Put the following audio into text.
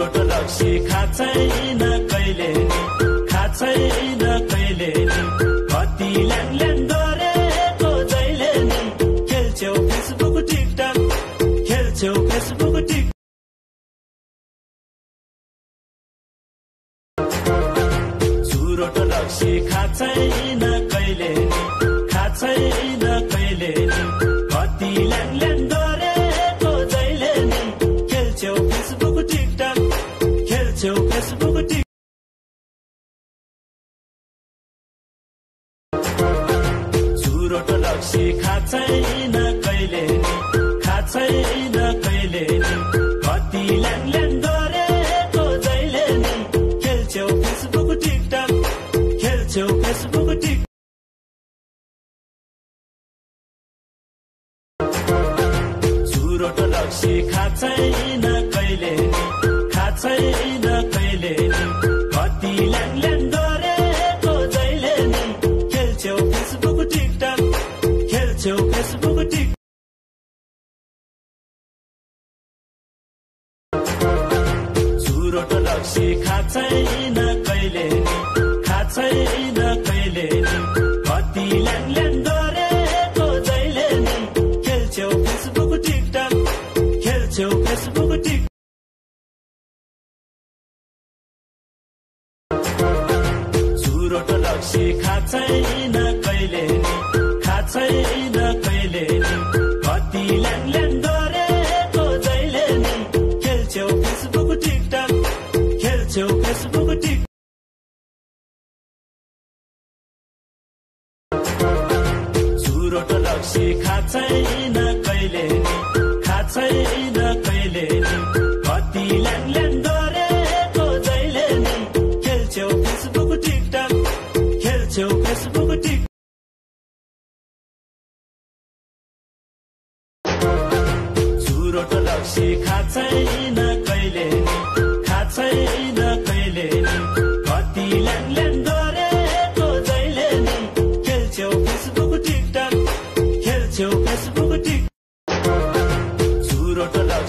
चुरोट रक्सी खाँचैन कहिले नि? खाँचैन कहिले नि? कति ल्याङ गरेको जहिले नि? खेल्छौ फेसबुक टिकटक। खेल्छौ फेसबुक टिक चुरोट रक्सी खाँचैन फेसबुक चुरोट रक्सी खाँचैन कहिले नि खाँचैन कहिले नि कति ल्याङ गरेको जहिले नि खेल्छौ फेसबुक टिकटक खेल्छौ फेसबुक टिक चुरोट रक्सी खाँचैन चुरोट रक्सी खाँचैन कहिले खाँचैन कहिले कति ल्याङ गरेको जहिले नि खेल्छौ फेसबुक टिकटक खेल्छौ फेसबुक टिक चुरोट रक्सी खाँचैन रक्सी खाँचैन कहिले नि खाँचैन कहिले नि। कति नि फेसबुक टिकटक कहिले